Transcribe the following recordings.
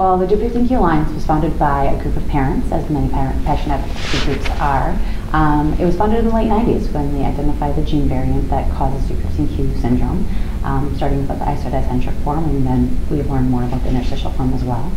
Well, the Dup15q Alliance was founded by a group of parents, as many parent passion advocacy groups are. Um, it was founded in the late 90s when they identified the gene variant that causes Dup15q syndrome, um, starting with the isodicentric form, and then we learned more about the interstitial form as well.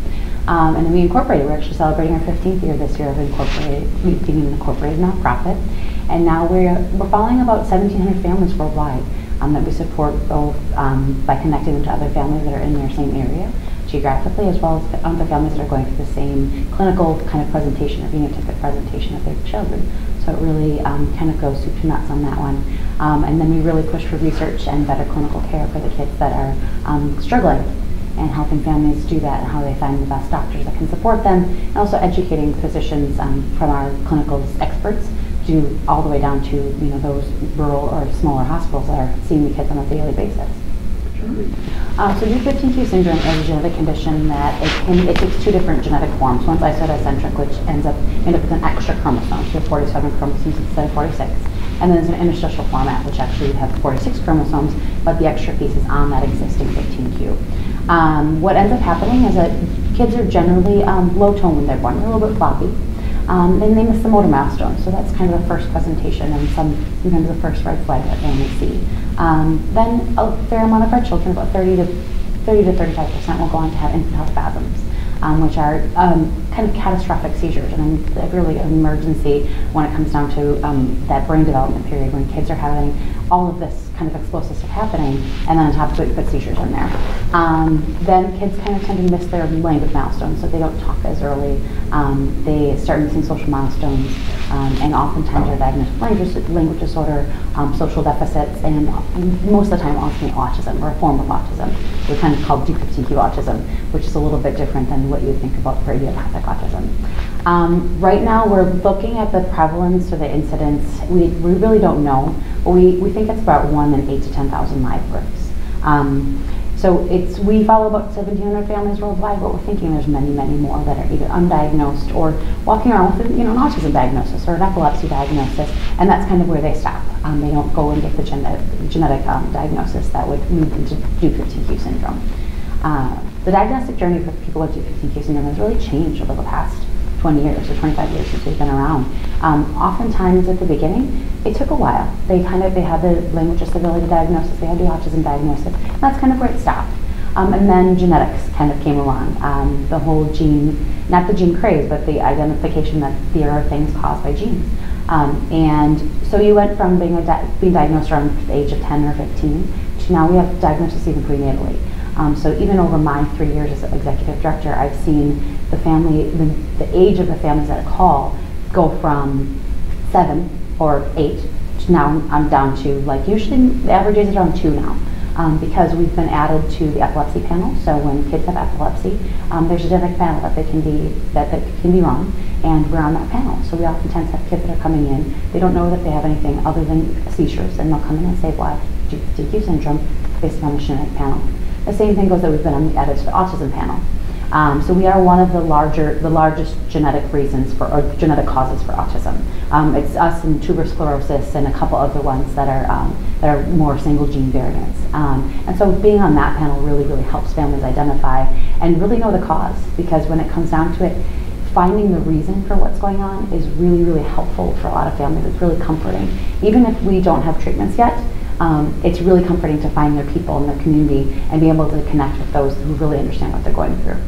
Um, and then we incorporated, we're actually celebrating our 15th year this year of incorporated, being an incorporated nonprofit. And now we're, we're following about 1,700 families worldwide um, that we support both um, by connecting them to other families that are in their same area geographically, as well as the families that are going through the same clinical kind of presentation or phenotypic presentation of their children. So it really um, kind of goes soup to nuts on that one. Um, and then we really push for research and better clinical care for the kids that are um, struggling and helping families do that and how they find the best doctors that can support them and also educating physicians um, from our clinical experts to all the way down to you know those rural or smaller hospitals that are seeing the kids on a daily basis. Uh, so Dup15q syndrome is a genetic condition that it, can, it takes two different genetic forms. One's isodicentric, which ends up end up with an extra chromosome, so 47 chromosomes instead of 46. And then there's an interstitial format, which actually you have 46 chromosomes, but the extra piece is on that existing 15q. Um, what ends up happening is that kids are generally um, low tone when they're born. They're a little bit floppy. Um, and they miss the motor milestone, so that's kind of the first presentation and some, sometimes the first red flag that they may see. Um, then a fair amount of our children, about 30 to 30 to 35% will go on to have infantile spasms, um, which are um, kind of catastrophic seizures and really an emergency when it comes down to um, that brain development period when kids are having all of this kind of explosive stuff happening, and then on top of it, you put seizures in there. Um, then kids kind of tend to miss their language milestones, so they don't talk as early. Um, they start missing social milestones, um, and oftentimes are diagnosed with language, disorder, um, social deficits, and most of the time often autism or a form of autism. We kind of call Dup15q autism, which is a little bit different than what you would think about for idiopathic autism. Um, right now, we're looking at the prevalence or the incidence. We, we really don't know, but we, we think it's about one in eight to 10,000 live births. Um, so it's we follow about 1,700 families worldwide, but we're thinking there's many, many more that are either undiagnosed or walking around with you know, an autism diagnosis or an epilepsy diagnosis, and that's kind of where they stop. Um, they don't go and get the genetic, genetic um, diagnosis that would lead them to Dup15q syndrome. Uh, the diagnostic journey for people with Dup15q syndrome has really changed over the past 20 years or 25 years since we've been around. Um, oftentimes at the beginning, it took a while. They kind of, they had the language disability diagnosis, they had the autism diagnosis, and that's kind of where it stopped. Um, and then genetics kind of came along. Um, the whole gene, not the gene craze, but the identification that there are things caused by genes. Um, and so you went from being, di being diagnosed around the age of 10 or 15 to now we have diagnosis even prenatally. Um, so even over my three years as executive director, I've seen the family, the, the age of the families that call go from seven or eight to now I'm down to like usually the average age is around two now. Um, because we've been added to the epilepsy panel. So when kids have epilepsy, um, there's a genetic panel that they can be that, that can be wrong, and we're on that panel. So we oftentimes have kids that are coming in. They don't know that they have anything other than seizures, and they'll come in and say, "Well, I have DQ syndrome," based on the genetic panel. The same thing goes that we've been added to the autism panel. Um, so we are one of the larger, the largest genetic reasons for, or genetic causes for autism. Um, it's us and tuberous sclerosis and a couple other ones that are, um, that are more single gene variants. Um, and so being on that panel really, really helps families identify and really know the cause because when it comes down to it, finding the reason for what's going on is really, really helpful for a lot of families. It's really comforting. Even if we don't have treatments yet, um, it's really comforting to find their people in their community and be able to connect with those who really understand what they're going through.